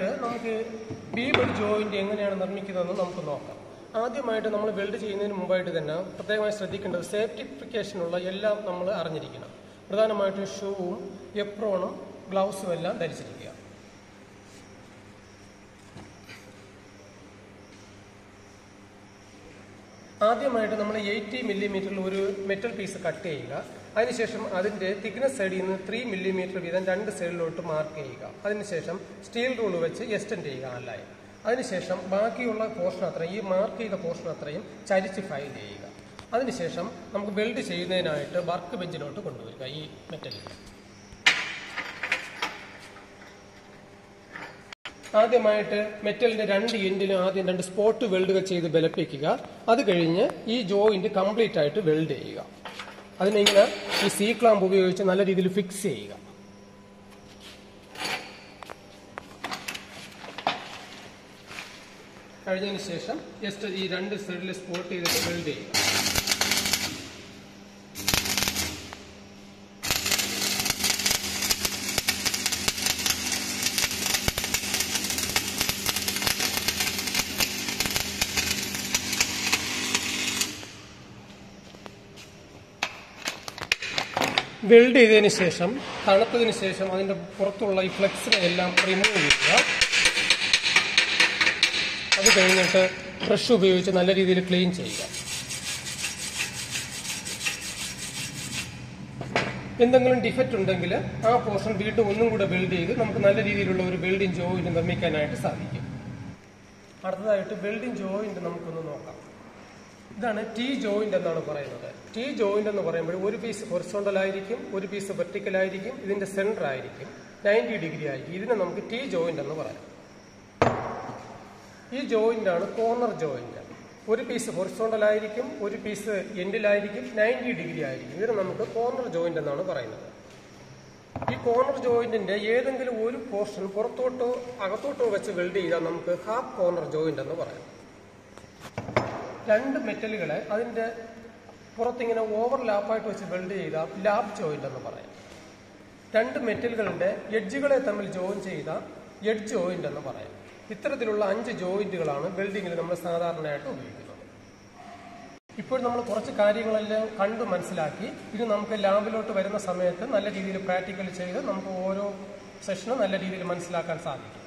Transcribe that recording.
അടുത്തതായിട്ട് നമുക്ക് B joint എങ്ങനെയാണ് നിർമ്മിക്കുന്നതെന്ന് നമുക്ക് നോക്കാം. ആദ്യമായിട്ട് നമ്മൾ വെൽഡ് ചെയ്യുന്നതിന് മുമ്പായിട്ട് തന്നെ പ്രത്യേകമായി ശ്രദ്ധിക്കേണ്ടത് സേഫ്റ്റിഫിക്കേഷനുള്ള എല്ലാം നമ്മൾ അറിഞ്ഞിരിക്കണം. പ്രധാനമായിട്ടും ഷൂവും എപ്രോണും ഗ്ലൗസും എല്ലാം ധരിച്ചിരിക്കുക. ആദ്യമായിട്ട് നമ്മൾ എയ്റ്റി മില്ലിമീറ്ററിൽ ഒരു മെറ്റൽ പീസ് കട്ട് ചെയ്യുക. അതിനുശേഷം അതിന്റെ തിക്നെസ് സൈഡിൽ നിന്ന് ത്രീ മില്ലിമീറ്റർ വീതം രണ്ട് സൈഡിലോട്ട് മാർക്ക് ചെയ്യുക. അതിനുശേഷം സ്റ്റീൽ റൂൾ വെച്ച് എക്സ്റ്റെൻഡ് ചെയ്യുക അല്ലായി അതിനുശേഷം ബാക്കിയുള്ള പോർഷൻ അത്രയും ഈ മാർക്ക് ചെയ്ത പോർഷൻ അത്രയും ചരിച്ച് ഫയൽ ചെയ്യുക. അതിനുശേഷം നമുക്ക് വെൽഡ് ചെയ്യുന്നതിനായിട്ട് വർക്ക് ബെഞ്ചിലോട്ട് കൊണ്ടുവരിക ഈ മെറ്റലിൽ ആദ്യമായിട്ട് മെറ്റലിന്റെ രണ്ട് എൻഡിലും ആദ്യം രണ്ട് സ്പോട്ട് വെൽഡുകൾ ചെയ്ത് ബലപ്പിക്കുക. അത് കഴിഞ്ഞ് ഈ ജോയിന്റ് കംപ്ലീറ്റ് ആയിട്ട് വെൽഡ് ചെയ്യുക. അതിനിങ്ങനെ ഈ സി ക്ലാമ്പ് ഉപയോഗിച്ച് നല്ല രീതിയിൽ ഫിക്സ് ചെയ്യുക. കഴിഞ്ഞതിന് ശേഷം ജസ്റ്റ് ഈ രണ്ട് സൈഡിൽ സ്പോട്ട് ചെയ്തിട്ട് വെൽഡ് ചെയ്യുക. വെൽഡ് ചെയ്തതിന് ശേഷം തണുത്തതിന് ശേഷം അതിന്റെ പുറത്തുള്ള ഈ ഫ്ലെക്സിനെ എല്ലാം റിമൂവ് ചെയ്യുക. അത് കഴിഞ്ഞിട്ട് ബ്രഷ് ഉപയോഗിച്ച് നല്ല രീതിയിൽ ക്ലീൻ ചെയ്യുക. എന്തെങ്കിലും ഡിഫക്റ്റ് ഉണ്ടെങ്കിൽ ആ പോർഷൻ വീണ്ടും ഒന്നും കൂടെ ബിൽഡ് ചെയ്ത് നമുക്ക് നല്ല രീതിയിലുള്ള ഒരു ബിൽഡിംഗ് ജോയിന്റ് നിർമ്മിക്കാനായിട്ട് സാധിക്കും. അടുത്തതായിട്ട് ബിൽഡിംഗ് ജോയിന്റ് നമുക്കൊന്ന് നോക്കാം. ഇതാണ് ടി ജോയിന്റ് എന്നാണ് പറയുന്നത്. ടി ജോയിന്റ് എന്ന് പറയുമ്പോൾ ഒരു പീസ് ഹൊറിസോണ്ടൽ ആയിരിക്കും ഒരു പീസ് വെർട്ടിക്കൽ ആയിരിക്കും ഇതിന്റെ സെന്റർ ആയിരിക്കും. നയന്റി ഡിഗ്രി ആയിരിക്കും. ഇതിനെ നമുക്ക് ടി ജോയിന്റ് എന്ന് പറയാം. ഈ ജോയിന്റ് ആണ് കോർണർ ജോയിന്റ് ഒരു പീസ് ഹൊറിസോണ്ടൽ ആയിരിക്കും ഒരു പീസ് എൻഡിലായിരിക്കും നയന്റി ഡിഗ്രി ആയിരിക്കും. ഇതിനെ നമുക്ക് കോർണർ ജോയിന്റ് എന്നാണ് പറയുന്നത്. ഈ കോർണർ ജോയിന്റിന്റെ ഏതെങ്കിലും ഒരു പോർഷൻ പുറത്തോട്ടോ അകത്തോട്ടോ വെച്ച് വെൽഡ് ചെയ്താൽ നമുക്ക് ഹാഫ് കോർണർ ജോയിന്റ് എന്ന് പറയാം. രണ്ട് മെറ്റലുകളെ അതിന്റെ പുറത്തിങ്ങനെ ഓവർ ലാപ്പായിട്ട് വെച്ച് വെൽഡ് ചെയ്ത ലാപ്പ് ജോയിന്റ് എന്ന് പറയാം. രണ്ട് മെറ്റലുകളുടെ എഡ്ജുകളെ തമ്മിൽ ജോയിൻ ചെയ്ത എഡ്ജ് ജോയിന്റ് എന്ന് പറയാം. ഇത്തരത്തിലുള്ള അഞ്ച് ജോയിന്റുകളാണ് വെൽഡിങ്ങിൽ നമ്മൾ സാധാരണയായിട്ട് ഉപയോഗിക്കുന്നത്. ഇപ്പോൾ നമ്മൾ കുറച്ച് കാര്യങ്ങളെല്ലാം കണ്ടു മനസ്സിലാക്കി. ഇത് നമുക്ക് ലാബിലോട്ട് വരുന്ന സമയത്ത് നല്ല രീതിയിൽ പ്രാക്ടിക്കൽ ചെയ്ത് നമുക്ക് ഓരോ സെഷനും നല്ല രീതിയിൽ മനസ്സിലാക്കാൻ സാധിക്കും.